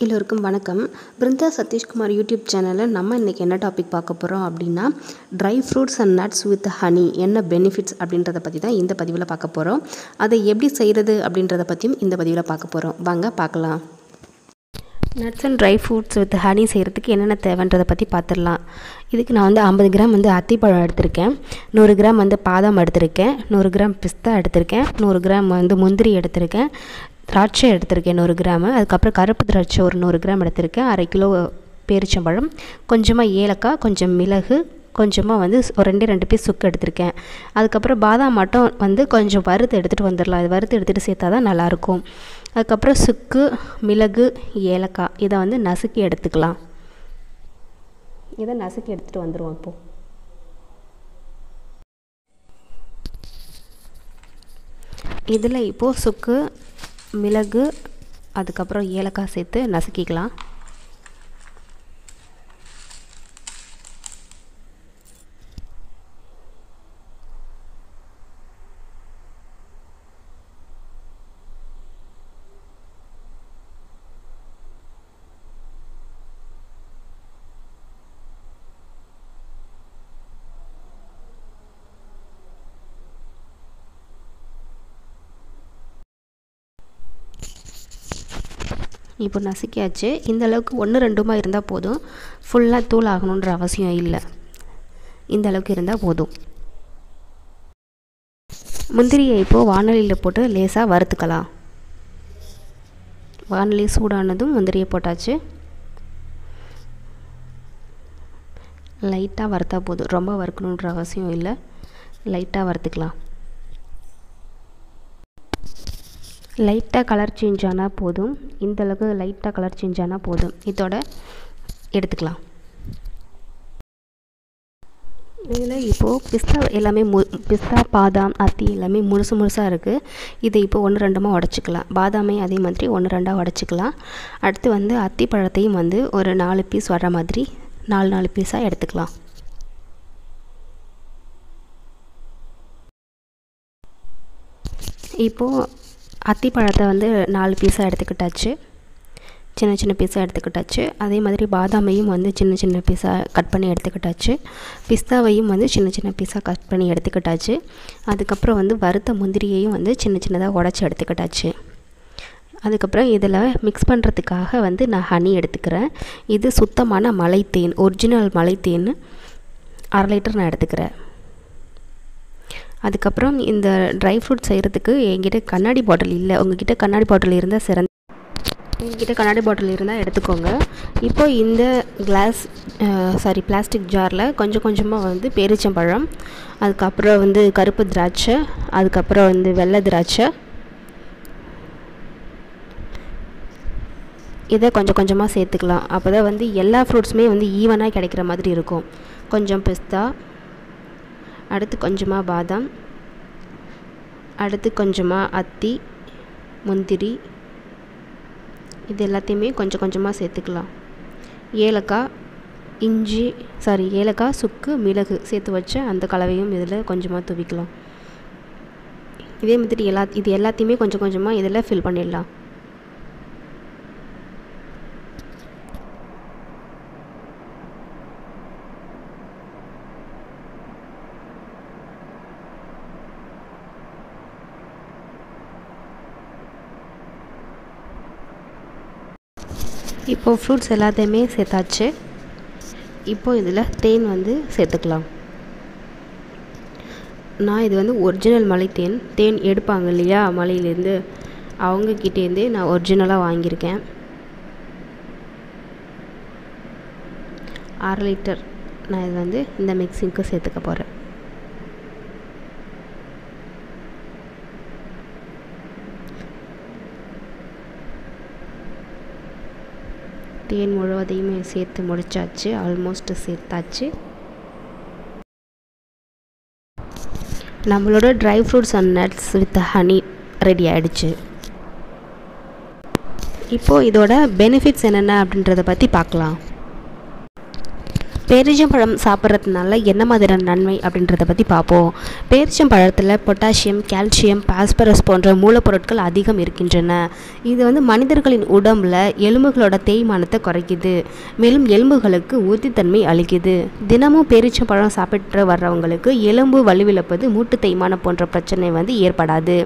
எல்லோருக்கும் வணக்கம். பிருந்தா சதீஷ்குமார் யூடியூப் சேனலில் நம்ம இன்றைக்கி என்ன டாபிக் பார்க்க போகிறோம் அப்படின்னா dry fruits and nuts with honey என்ன பெனிஃபிட்ஸ் அப்படின்றத பற்றி தான் இந்த பதிவில் பார்க்க போகிறோம் அதை எப்படி செய்கிறது அப்படின்றத பற்றியும் இந்த பதிவில் பார்க்க போகிறோம் வாங்க பார்க்கலாம். Nuts and dry fruits with honey செய்கிறதுக்கு என்னென்ன தேவைன்றதை பற்றி பார்த்துடலாம். இதுக்கு நான் வந்து ஐம்பது கிராம் வந்து அத்திப்பழம் எடுத்திருக்கேன். நூறு கிராம் வந்து பாதாம் எடுத்திருக்கேன். நூறு கிராம் பிஸ்தா எடுத்திருக்கேன். நூறு கிராம் வந்து முந்திரி எடுத்திருக்கேன். திராட்சை எடுத்திருக்கேன் நூறு கிராமு. அதுக்கப்புறம் கருப்பு திராட்சை ஒரு நூறு கிராம் எடுத்திருக்கேன். அரை கிலோ பேரிச்சம்பழம் கொஞ்சமாக ஏலக்காய் கொஞ்சம் மிளகு கொஞ்சமாக வந்து ஒரு ரெண்டு ரெண்டு பீஸ் சுக்கு எடுத்திருக்கேன். அதுக்கப்புறம் பாதாம் மட்டும் வந்து கொஞ்சம் வறுத்து எடுத்துகிட்டு வந்துடலாம். அது வறுத்து எடுத்துகிட்டு சேர்த்தா தான் நல்லாயிருக்கும். அதுக்கப்புறம் சுக்கு மிளகு ஏலக்காய் இதை வந்து நசுக்கி எடுத்துக்கலாம். இதை நசுக்கி எடுத்துகிட்டு வந்துடுவோம் இப்போது இதில் இப்போது சுக்கு மிளகு அதுக்கப்புறம் ஏலக்காய் சேர்த்து நசுக்கிக்கலாம். இப்போ நசுக்கியாச்சு. இந்த அளவுக்கு ஒன்று ரெண்டுமா இருந்தால் போதும். ஃபுல்லாக தூள் ஆகணுன்ற அவசியம் இல்லை. இந்த அளவுக்கு இருந்தால் போதும். முந்திரியை இப்போது வானொலியில் போட்டு லேசாக வறுத்துக்கலாம். வானொலி சூடானதும் முந்திரியை போட்டாச்சு. லைட்டாக வறுத்தா போதும். ரொம்ப வறுக்கணுன்ற அவசியம் இல்லை. லைட்டாக வறுத்துக்கலாம். லைட்டாக கலர் சேஞ்ச் ஆனால் போதும். இந்தளவுக்கு லைட்டாக கலர் சேஞ்ச் ஆனால் போதும். இதோட எடுத்துக்கலாம். இதில் இப்போது பிஸ்தா எல்லாமே மு பிஸ்தா பாதாம் அத்தி எல்லாமே முழுசு முழுசாக இருக்குது இதை இப்போ ஒன்று ரெண்டுமாக உடச்சிக்கலாம். பாதாமே அதே மாதிரி ஒன்று ரெண்டாக உடச்சிக்கலாம். அடுத்து வந்து அத்தி பழத்தையும் வந்து ஒரு நாலு பீஸ் வர மாதிரி நாலு நாலு பீஸாக எடுத்துக்கலாம். இப்போது அத்திப்பழத்தை வந்து நாலு பீஸாக எடுத்துக்கிட்டாச்சு. சின்ன சின்ன பீஸாக எடுத்துக்கிட்டாச்சு. அதே மாதிரி பாதாமையும் வந்து சின்ன சின்ன பீஸாக கட் பண்ணி எடுத்துக்கிட்டாச்சு. பிஸ்தாவையும் வந்து சின்ன சின்ன பீஸாக கட் பண்ணி எடுத்துக்கிட்டாச்சு. அதுக்கப்புறம் வந்து வறுத்த முந்திரியையும் வந்து சின்ன சின்னதாக உடச்சி எடுத்துக்கிட்டாச்சு. அதுக்கப்புறம் இதில் மிக்ஸ் பண்ணுறதுக்காக வந்து நான் ஹனி எடுத்துக்கிறேன். இது சுத்தமான மலைத்தேன் ஒரிஜினல் மலைத்தேன் அரை லிட்டர் நான் எடுத்துக்கிறேன். அதுக்கப்புறம் இந்த ட்ரை ஃப்ரூட் செய்கிறதுக்கு என்கிட்ட கண்ணாடி பாட்டில் இல்லை. உங்ககிட்ட கண்ணாடி பாட்டில் இருந்தால் சிறந்த உங்ககிட்ட கண்ணாடி பாட்டில் இருந்தால் எடுத்துக்கோங்க. இப்போ இந்த கிளாஸ் சாரி பிளாஸ்டிக் ஜாரில் கொஞ்சம் கொஞ்சமாக வந்து பேரிச்சம்பழம் அதுக்கப்புறம் வந்து கருப்பு திராட்சை அதுக்கப்புறம் வந்து வெள்ளை திராட்சை. இதை கொஞ்சம் கொஞ்சமாக சேர்த்துக்கலாம். அப்போ தான் வந்து எல்லா ஃப்ரூட்ஸுமே வந்து ஈவனாக கிடைக்கிற மாதிரி இருக்கும். கொஞ்சம் பிஸ்தா அடுத்து கொஞ்சமாக பாதாம். அடுத்து கொஞ்சமாக அத்தி முந்திரி. இது எல்லாத்தையுமே கொஞ்சம் கொஞ்சமாக சேர்த்துக்கலாம். ஏலக்காய் இஞ்சி சாரி ஏலக்காய் சுக்கு மிளகு சேர்த்து வச்ச அந்த கலவையும் இதில் கொஞ்சமாக துவிக்கலாம். இதே மாதிரி எல்லா இது எல்லாத்தையுமே கொஞ்சம் கொஞ்சமாக இதில் ஃபில் பண்ணிடலாம். இப்போது ஃப்ரூட்ஸ் எல்லாத்தையுமே சேர்த்தாச்சு. இப்போது இதில் தேன் வந்து சேர்த்துக்கலாம். நான் இது வந்து ஒரிஜினல் மலை தேன். தேன் எடுப்பாங்க இல்லையா மலையிலேருந்து. அவங்கக்கிட்டேருந்தே நான் ஒரிஜினலாக வாங்கியிருக்கேன். அரை லிட்டர் நான் இது வந்து இந்த மிக்சிங்க்கு சேர்த்துக்க போகிறேன் தேன் முழுவதையுமே சேர்த்து முடிச்சாச்சு. ஆல்மோஸ்ட் சேர்த்தாச்சு. நம்மளோட dry fruits and nuts with honey ready ஆகிடுச்சு இப்போது இதோட பெனிஃபிட்ஸ் என்னென்ன அப்படின்றத பற்றி பார்க்கலாம். பேரிச்சம்பழம் சாப்பிட்றதுனால என்ன மாதிரியான நன்மை அப்படின்றத பற்றி பார்ப்போம். பேரிச்சம்பழத்தில் பொட்டாசியம் கால்சியம் பாஸ்பரஸ் போன்ற மூலப்பொருட்கள் அதிகம் இருக்கின்றன. இது வந்து மனிதர்களின் உடம்புல எலும்புகளோட தேய்மானத்தை குறைக்குது. மேலும் எலும்புகளுக்கு உறுதித்தன்மை அளிக்குது. தினமும் பேரிச்சம்பழம் சாப்பிட்டு வர்றவங்களுக்கு எலும்பு வலுவிழப்பது மூட்டு தேய்மானம் போன்ற பிரச்சனை வந்து ஏற்படாது.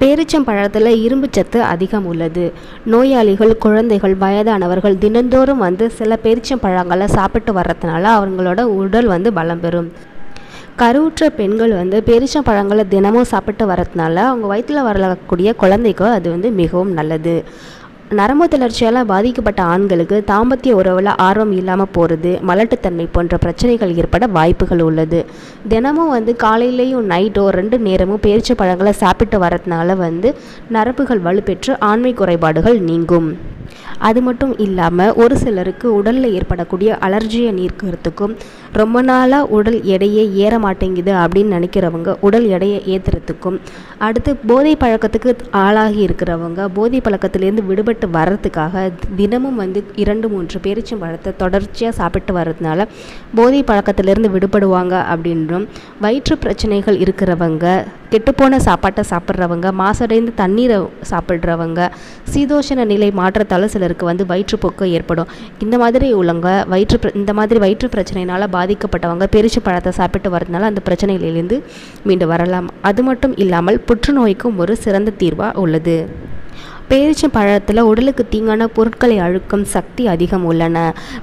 பேரிச்சம்பழத்தில் இரும்பு சத்து அதிகம் உள்ளது. நோயாளிகள் குழந்தைகள் வயதானவர்கள் தினந்தோறும் வந்து சில பேரிச்சம்பழங்களை சாப்பிட்டு வர்றதுனால அவங்களோட உடல் வந்து பலம் பெறும். கருவுற்ற பெண்கள் வந்து பேரிச்சம்பழங்களை தினமும் சாப்பிட்டு வரதுனால அவங்க வயிற்றில் வரக்கூடிய குழந்தைக்கு அது வந்து மிகவும் நல்லது. நரம்பு தளர்ச்சியால் பாதிக்கப்பட்ட ஆண்களுக்கு தாம்பத்திய உறவில் ஆர்வம் இல்லாமல் போகிறது மலட்டுத்தன்மை போன்ற பிரச்சனைகள் ஏற்பட வாய்ப்புகள் உள்ளது. தினமும் வந்து காலையிலையும் நைட்டோ ரெண்டு நேரமும் பேரிச்சை பழங்களை சாப்பிட்டு வரதுனால வந்து நரம்புகள் வலுப்பெற்று ஆண்மை குறைபாடுகள் நீங்கும். அது மட்டும் இல்லாமல் ஒரு சிலருக்கு உடலில் ஏற்படக்கூடிய அலர்ஜியை நீக்கிறதுக்கும் ரொம்ப நாளாக உடல் எடையே ஏற மாட்டேங்குது அப்படின்னு நினைக்கிறவங்க உடல் எடையை ஏற்றுறதுக்கும் அடுத்து போதை பழக்கத்துக்கு ஆளாகி இருக்கிறவங்க போதை பழக்கத்திலேருந்து விடுபட்டு வர்றதுக்காக தினமும் வந்து இரண்டு மூன்று பேரிச்சம் பழத்தை தொடர்ச்சியாக சாப்பிட்டு வர்றதுனால போதை பழக்கத்திலேருந்து விடுபடுவாங்க அப்படின்றும் வயிற்று பிரச்சனைகள் இருக்கிறவங்க கெட்டுப்போன சாப்பாட்டை சாப்பிட்றவங்க மாசடைந்து தண்ணீரை சாப்பிட்றவங்க சீதோஷண நிலை மாற்றத்தால் சிலருக்கு வந்து வயிற்றுப்போக்கு ஏற்படும். இந்த மாதிரி உள்ளவங்க வயிற்று இந்த மாதிரி வயிற்று பிரச்சனையினால் பாதிக்கப்பட்டவங்க பெருசு பழத்தை சாப்பிட்டு வரதுனால அந்த பிரச்சனையிலிருந்து மீண்டு வரலாம். அது மட்டும் இல்லாமல் புற்றுநோய்க்கும் ஒரு சிறந்த தீர்வாக உள்ளது. பேரிச்சம் பழத்தில் உடலுக்கு தீங்கான பொருட்களை அழுக்கும் சக்தி அதிகம் உள்ளன.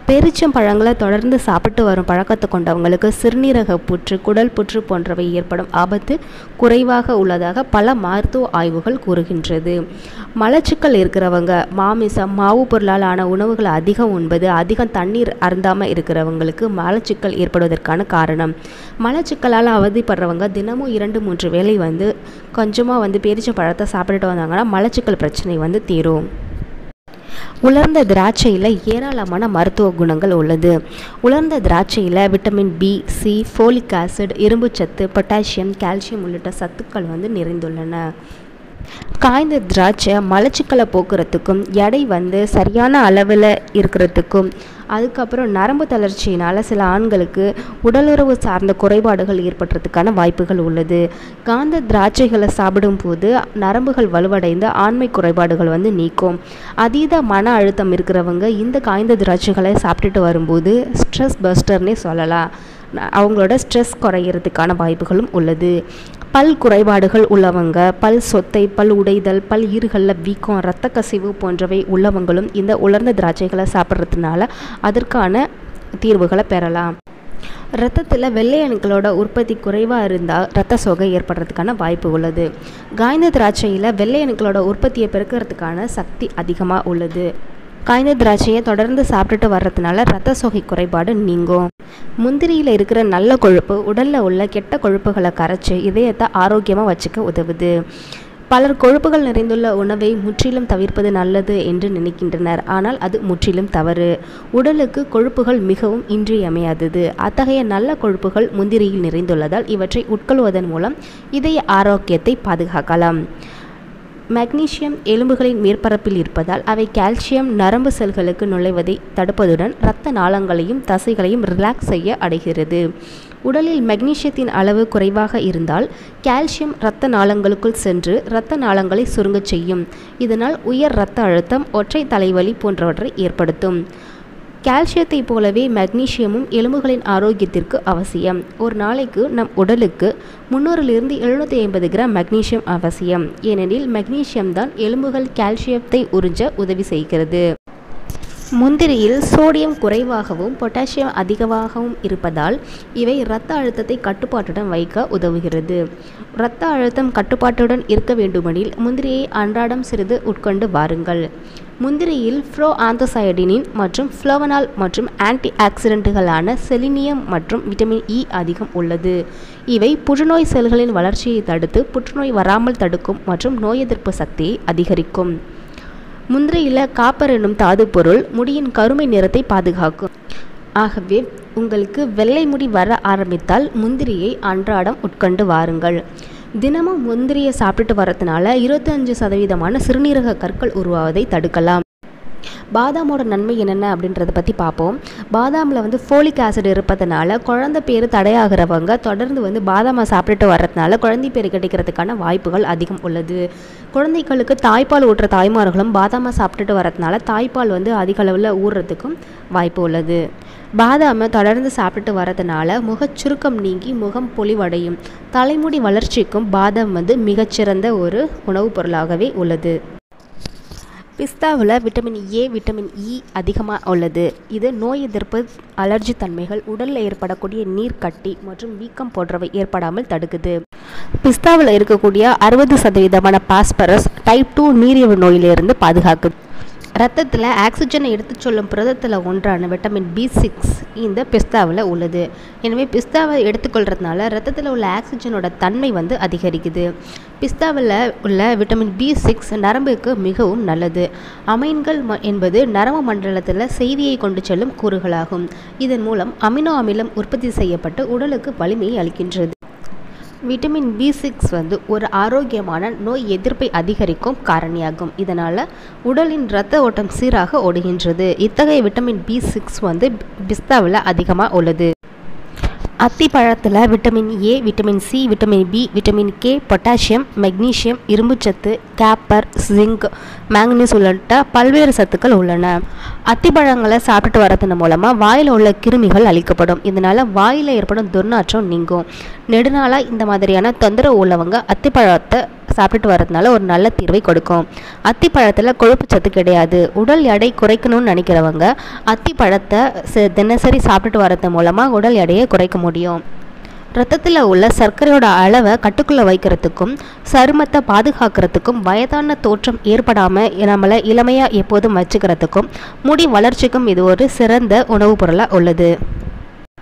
பேரிச்சம் பழங்களை தொடர்ந்து சாப்பிட்டு வரும் பழக்கத்தை கொண்டவங்களுக்கு சிறுநீரக புற்று குடல் புற்று போன்றவை ஏற்படும் ஆபத்து குறைவாக உள்ளதாக பல மருத்துவ ஆய்வுகள் கூறுகின்றது. மலச்சிக்கல் இருக்கிறவங்க மாமிசம் மாவு பொருளால் ஆன உணவுகளை அதிகம் உண்பது அதிகம் தண்ணீர் அருந்தாமல் இருக்கிறவங்களுக்கு மலச்சிக்கல் ஏற்படுவதற்கான காரணம். மலச்சிக்கலால் அவதிப்படுறவங்க தினமும் இரண்டு மூன்று வேளை வந்து கொஞ்சமாக வந்து பேரிச்சம் பழத்தை சாப்பிட்டுட்டு வந்தாங்கன்னா மலச்சிக்கல் பிரச்சனை வந்து தீரும். உலர்ந்த திராட்சையில் ஏராளமான மருத்துவ குணங்கள் உள்ளது. உலர்ந்த திராட்சையில் vitamin B C folic acid இரும்புச்சத்து பொட்டாசியம் கால்சியம் உள்ளிட்ட சத்துக்கள் வந்து நிறைந்துள்ளன. காய்ந்த திராட்சை மலச்சிக்கலை போக்குறதுக்கும் எடை வந்து சரியான அளவில் இருக்கிறதுக்கும் அதுக்கப்புறம் நரம்பு தளர்ச்சியினால் சில ஆண்களுக்கு உடலுறவு சார்ந்த குறைபாடுகள் ஏற்படுறதுக்கான வாய்ப்புகள் உள்ளது. காந்த திராட்சைகளை சாப்பிடும்போது நரம்புகள் வலுவடைந்து ஆண்மை குறைபாடுகள் வந்து நீக்கும். அதீத மன அழுத்தம் இருக்கிறவங்க இந்த காய்ந்த திராட்சைகளை சாப்பிட்டுட்டு வரும்போது ஸ்ட்ரெஸ் பஸ்டர்னே சொல்லலாம். அவங்களோட ஸ்ட்ரெஸ் குறையிறதுக்கான வாய்ப்புகளும் உள்ளது. பல் குறைபாடுகள் உள்ளவங்க பல் சொத்தை பல் உடைதல் பல் ஈறுகளில் வீக்கம் இரத்த கசிவு போன்றவை உள்ளவங்களும் இந்த உலர்ந்த திராட்சைகளை சாப்பிட்றதுனால அதற்கான தீர்வுகளை பெறலாம். ரத்தத்தில் வெள்ளை அணுக்களோட உற்பத்தி குறைவாக இருந்தால் இரத்த சோகை ஏற்படுறதுக்கான வாய்ப்பு உள்ளது. காய்ந்த திராட்சையில் வெள்ளை அணுக்களோட உற்பத்தியை பெருக்கிறதுக்கான சக்தி அதிகமாக உள்ளது. காய்ந்த திராட்சையை தொடர்ந்து சாப்பிட்டுட்டு வர்றதுனால ரத்த சோகை குறைபாடு நீங்கும். முந்திரியில் இருக்கிற நல்ல கொழுப்பு உடலில் உள்ள கெட்ட கொழுப்புகளை கரைச்சி இதயத்தை ஆரோக்கியமாக வச்சுக்க உதவுது. பலர் கொழுப்புகள் நிறைந்துள்ள உணவை முற்றிலும் தவிர்ப்பது நல்லது என்று நினைக்கின்றனர். ஆனால் அது முற்றிலும் தவறு. உடலுக்கு கொழுப்புகள் மிகவும் இன்றியமையாதது. அத்தகைய நல்ல கொழுப்புகள் முந்திரியில் நிறைந்துள்ளதால் இவற்றை உட்கொள்வதன் மூலம் இதய ஆரோக்கியத்தை பாதுகாக்கலாம். மக்னீசியம் எலும்புகளின் மேற்பரப்பில் இருப்பதால் அவை கால்சியம் நரம்பு செல்களுக்கு நுழைவதை தடுப்பதுடன் இரத்த நாளங்களையும் தசைகளையும் ரிலாக்ஸ் செய்ய அடைகிறது. உடலில் மக்னீசியத்தின் அளவு குறைவாக இருந்தால் கால்சியம் இரத்த நாளங்களுக்குள் சென்று இரத்த நாளங்களை சுருங்கச் செய்யும். இதனால் உயர் இரத்த அழுத்தம் ஒற்றை தலைவலி போன்றவற்றை ஏற்படுத்தும். கால்சியத்தைப் போலவே மெக்னீசியமும் எலும்புகளின் ஆரோக்கியத்திற்கு அவசியம். ஒரு நாளைக்கு நம் உடலுக்கு முன்னூறிலிருந்து எழுநூற்றி ஐம்பது கிராம் மக்னீசியம் அவசியம். ஏனெனில் மக்னீசியம் தான் எலும்புகள் கால்சியத்தை உறிஞ்ச உதவி செய்கிறது. முந்திரியில் சோடியம் குறைவாகவும் பொட்டாசியம் அதிகமாகவும் இருப்பதால் இவை இரத்த அழுத்தத்தை கட்டுப்பாட்டுடன் வைக்க உதவுகிறது. இரத்த அழுத்தம் கட்டுப்பாட்டுடன் இருக்க வேண்டுமெனில் முந்திரியை அன்றாடம் சிறிது உட்கொண்டு வாருங்கள். முந்திரியில் ஃப்ளோ ஆந்தசைடினின் மற்றும் ஃப்ளோவனால் மற்றும் ஆன்டி ஆக்சிடென்ட்டுகளான செலினியம் மற்றும் விட்டமின் இ அதிகம் உள்ளது. இவை புற்றுநோய் செல்களின் வளர்ச்சியை தடுத்து புற்றுநோய் வராமல் தடுக்கும் மற்றும் நோய் எதிர்ப்பு சக்தியை அதிகரிக்கும். முந்திரியில் காப்பர் என்னும் தாது பொருள் முடியின் கருமை நிறத்தை பாதுகாக்கும். ஆகவே உங்களுக்கு வெள்ளை முடி வர ஆரம்பித்தால் முந்திரியை அன்றாடம் உட்கொண்டு வாருங்கள். தினமும் முந்திரியை சாப்பிட்டுட்டு வரதுனால இருபத்தஞ்சு சதவீதமான சிறுநீரக கற்கள் உருவாவதை தடுக்கலாம். பாதாமோட நன்மை என்னென்ன அப்படின்றத பற்றி பார்ப்போம் பாதாமில் வந்து ஃபோலிக் ஆசிட் இருப்பதனால குழந்தை பேர் தடையாகிறவங்க தொடர்ந்து வந்து பாதாமை சாப்பிட்டுட்டு வர்றதுனால குழந்தை பேர் கிடைக்கிறதுக்கான வாய்ப்புகள் அதிகம் உள்ளது. குழந்தைகளுக்கு தாய்ப்பால் ஊட்டுற தாய்மார்களும் பாதாமை சாப்பிட்டுட்டு வர்றதுனால தாய்ப்பால் வந்து அதிக அளவில் ஊறுறதுக்கும் வாய்ப்பு உள்ளது. பாதாமை தொடர்ந்து சாப்பிட்டு வரதுனால முகச்சுருக்கம் நீங்கி முகம் பொலிவடையும். தலைமுடி வளர்ச்சிக்கும் பாதாம் வந்து மிகச்சிறந்த ஒரு உணவுப் பொருளாகவே உள்ளது. பிஸ்தாவில் விட்டமின் ஏ விட்டமின் இ அதிகமாக உள்ளது. இது நோய் எதிர்ப்பு அலர்ஜி தன்மைகள் உடலில் ஏற்படக்கூடிய நீர்க்கட்டி மற்றும் வீக்கம் போன்றவை ஏற்படாமல் தடுக்குது. பிஸ்தாவில் இருக்கக்கூடிய அறுபது சதவீதமான பாஸ்பரஸ் டைப் டூ நீரிழிவு நோயிலிருந்து பாதுகாக்குது. ரத்தத்தில் ஆக்சிஜனை எடுத்துச் சொல்லும் புரதத்தில் ஒன்றான விட்டமின் பி சிக்ஸ் இந்த பிஸ்தாவில் உள்ளது. எனவே பிஸ்தாவை எடுத்துக்கொள்கிறதுனால ரத்தத்தில் உள்ள ஆக்சிஜனோட தன்மை வந்து அதிகரிக்குது. பிஸ்தாவில் உள்ள விட்டமின் பி சிக்ஸ் நரம்புக்கு மிகவும் நல்லது. அமைன்கள் ம என்பது நரம்பு மண்டலத்தில் செய்தியை கொண்டு செல்லும் கூறுகளாகும். இதன் மூலம் அமினோ அமிலம் உற்பத்தி செய்யப்பட்டு உடலுக்கு வலிமையை அளிக்கின்றது. விட்டமின் பி சிக்ஸ் வந்து ஒரு ஆரோக்கியமான நோய் எதிர்ப்பை அதிகரிக்கும் காரணியாகும். இதனால் உடலின் இரத்த ஓட்டம் சீராக ஓடுகின்றது. இத்தகைய விட்டமின் பி சிக்ஸ் வந்து பிஸ்தாவில் அதிகமாக உள்ளது. அத்திப்பழத்தில் vitamin A vitamin C vitamin B vitamin K potassium magnesium இரும்புச்சத்து கேப்பர் ஜிங்க் மேங்கனீஸ் உள்ளிட்ட பல்வேறு சத்துக்கள் உள்ளன. அத்திப்பழங்களை சாப்பிட்டுட்டு வரதன் மூலமாக வாயில் உள்ள கிருமிகள் அழிக்கப்படும். இதனால் வாயில் ஏற்படும் துர்நாற்றம் நீங்கும். நெடுநாளாக இந்த மாதிரியான தொந்தரவு உள்ளவங்க அத்திப்பழத்தை சாப்பிட்டுட்டு வரதுனால ஒரு நல்ல தீர்வை கொடுக்கும். அத்திப்பழத்தில் கொழுப்பு சத்து கிடையாது. உடல் எடை குறைக்கணும்னு நினைக்கிறவங்க அத்திப்பழத்தை தினசரி சாப்பிட்டுட்டு வரது மூலமாக உடல் எடையை குறைக்க முடியும். ரத்தத்தில் உள்ள சர்க்கரையோட அளவை கட்டுக்குள்ளே வைக்கிறதுக்கும் சருமத்தை பாதுகாக்கிறதுக்கும் வயதான தோற்றம் ஏற்படாமல் நம்மளை இளமையாக எப்போதும் வச்சுக்கிறதுக்கும் முடி வளர்ச்சிக்கும் இது ஒரு சிறந்த உணவுப் பொருளாக உள்ளது.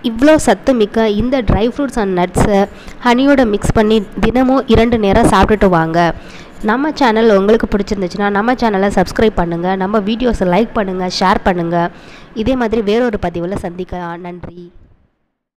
இவ்வளோ சத்து மிக்க இந்த ட்ரை ஃப்ரூட்ஸ் அண்ட் நட்ஸை ஹனியோட மிக்ஸ் பண்ணி தினமும் இரண்டு நேரம் சாப்பிட்டுட்டு வாங்க. நம்ம சேனல் உங்களுக்கு பிடிச்சிருந்துச்சுன்னா நம்ம சேனலை சப்ஸ்கிரைப் பண்ணுங்கள் நம்ம வீடியோஸை லைக் பண்ணுங்கள் ஷேர் பண்ணுங்கள் இதே மாதிரி வேறொரு பதிவில் சந்திக்கலாம். நன்றி.